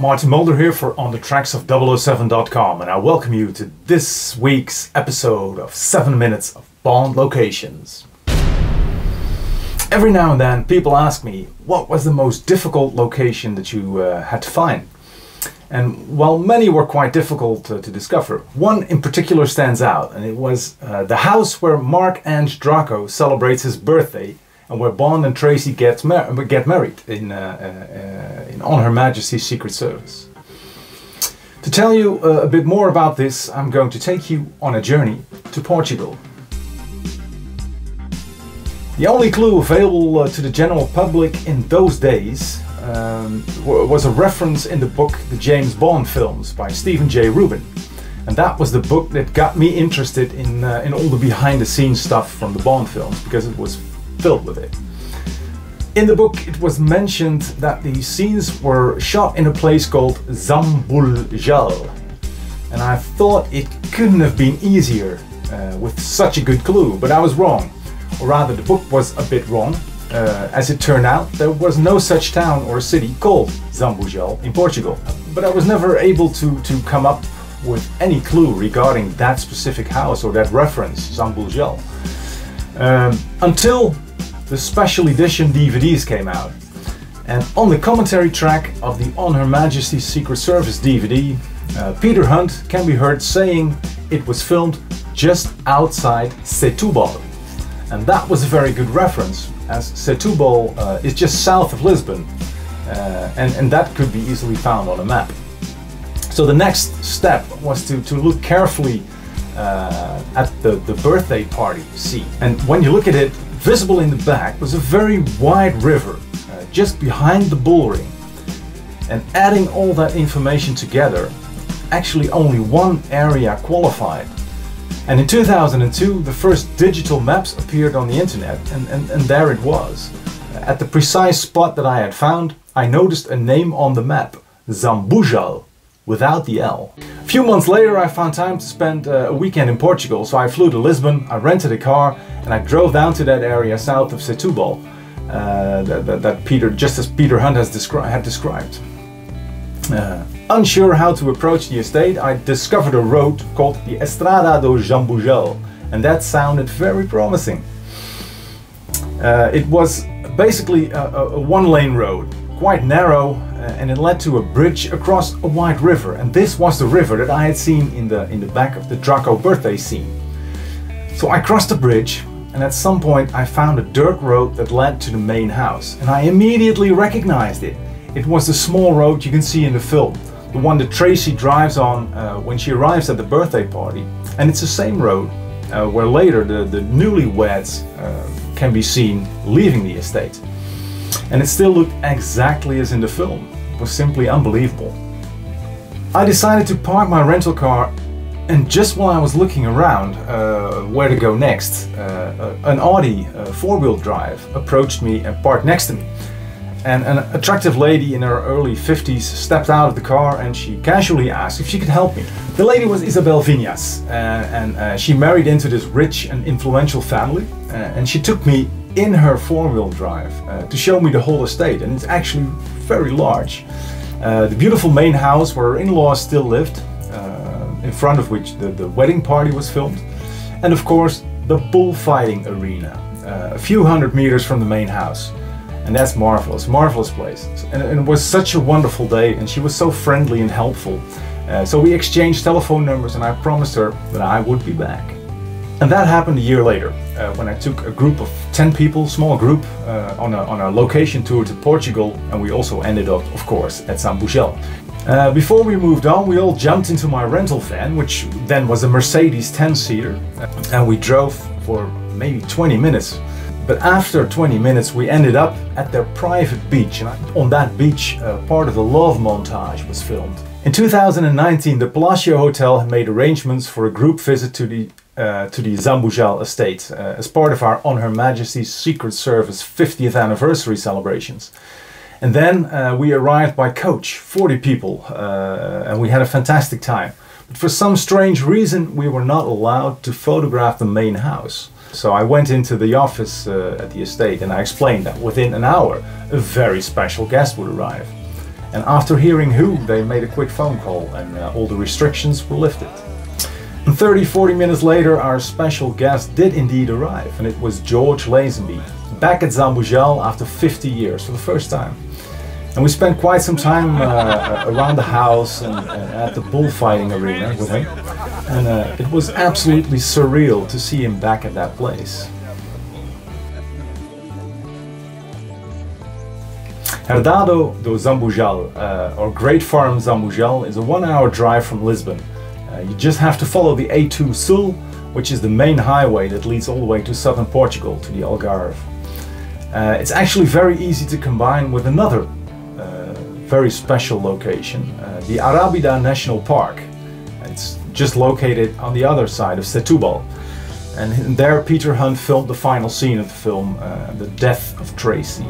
Martijn Mulder here for On the Tracks of 007.com, and I welcome you to this week's episode of 7 Minutes of Bond Locations. Every now and then, people ask me, what was the most difficult location that you uh, had to find? And while many were quite difficult to, to discover, one in particular stands out, and it was uh, the house where Marc-Ange Draco celebrates his birthday and where Bond and Tracy get, mar get married in, uh, uh, in On Her Majesty's Secret Service. To tell you uh, a bit more about this, I'm going to take you on a journey to Portugal. The only clue available uh, to the general public in those days um, was a reference in the book The James Bond Films by Steven Jay Rubin. And that was the book that got me interested in, uh, in all the behind the scenes stuff from the Bond films because it was filled with it. In the book, it was mentioned that the scenes were shot in a place called Zambuljal. And I thought it couldn't have been easier uh, with such a good clue, but I was wrong. Or rather, the book was a bit wrong. Uh, as it turned out, there was no such town or city called Zambuljal in Portugal. But I was never able to, to come up with any clue regarding that specific house or that reference, Zambuljal. Um, until the special edition DVDs came out. And on the commentary track of the On Her Majesty's Secret Service DVD, uh, Peter Hunt can be heard saying it was filmed just outside Setúbal. And that was a very good reference, as Setúbal uh, is just south of Lisbon, uh, and, and that could be easily found on a map. So the next step was to, to look carefully uh, at the, the birthday party scene. And when you look at it, Visible in the back was a very wide river uh, just behind the bullring. And adding all that information together, actually only one area qualified. And in 2002, the first digital maps appeared on the internet, and, and, and there it was. At the precise spot that I had found, I noticed a name on the map, Zambujal, without the L. A few months later I found time to spend uh, a weekend in Portugal, so I flew to Lisbon, I rented a car and I drove down to that area south of Setúbal uh, that, that, that, Peter, just as Peter Hunt has descri had described. Uh, unsure how to approach the estate, I discovered a road called the Estrada do Zambujal and that sounded very promising. Uh, it was basically a, a one-lane road, quite narrow and it led to a bridge across a wide river. And this was the river that I had seen in the, in the back of the Draco birthday scene. So I crossed the bridge and at some point I found a dirt road that led to the main house. And I immediately recognized it. It was the small road you can see in the film. The one that Tracy drives on uh, when she arrives at the birthday party. And it's the same road uh, where later the, the newlyweds uh, can be seen leaving the estate and it still looked exactly as in the film. It was simply unbelievable. I decided to park my rental car and just while I was looking around uh, where to go next, uh, an Audi uh, four-wheel drive approached me and parked next to me. And an attractive lady in her early 50s stepped out of the car and she casually asked if she could help me. The lady was Isabel Vinas uh, and uh, she married into this rich and influential family uh, and she took me in her four-wheel drive uh, to show me the whole estate and it's actually very large. Uh, the beautiful main house where her in-laws still lived, uh, in front of which the, the wedding party was filmed, and of course the bullfighting arena, uh, a few hundred meters from the main house. And that's marvelous, marvelous place. And, and, it was such a wonderful day and she was so friendly and helpful. Uh, so we exchanged telephone numbers and I promised her that I would be back. And that happened a year later, uh, when I took a group of 10 people, small group, uh, on, a, on a location tour to Portugal, and we also ended up, of course, at Zambujal. Uh, before we moved on, we all jumped into my rental van, which then was a Mercedes 10-seater, and we drove for maybe 20 minutes. But after 20 minutes, we ended up at their private beach, and on that beach, uh, part of the love montage was filmed. In 2019, the Palacio Hotel made arrangements for a group visit to the uh, to the Zambujal estate uh, as part of our On Her Majesty's Secret Service 50th anniversary celebrations. And then uh, we arrived by coach, 40 people, uh, and we had a fantastic time. But for some strange reason, we were not allowed to photograph the main house. So I went into the office uh, at the estate and I explained that within an hour, a very special guest would arrive. And after hearing who, they made a quick phone call and uh, all the restrictions were lifted. And 30 40 minutes later, our special guest did indeed arrive, and it was George Lazenby, back at Zambujal after 50 years for the first time. And we spent quite some time uh, around the house and, and, at the bullfighting arena with him. And uh, it was absolutely surreal to see him back at that place. Herdade do Zambujal, uh, or Great Farm Zambujal, is a one hour drive from Lisbon. Uh, you just have to follow the A2 Sul, which is the main highway that leads all the way to southern Portugal, to the Algarve. Uh, it's actually very easy to combine with another uh, very special location, uh, the Arrábida National Park. It's just located on the other side of Setúbal. And there Peter Hunt filmed the final scene of the film, uh, The Death of Tracy.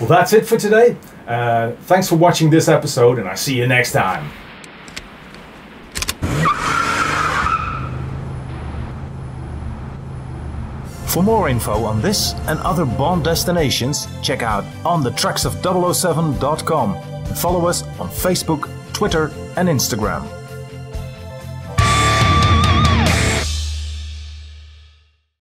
Well, that's it for today. Uh, thanks for watching this episode, and I see you next time. For more info on this and other Bond destinations, check out onthetracksof007.com and follow us on Facebook, Twitter, and Instagram.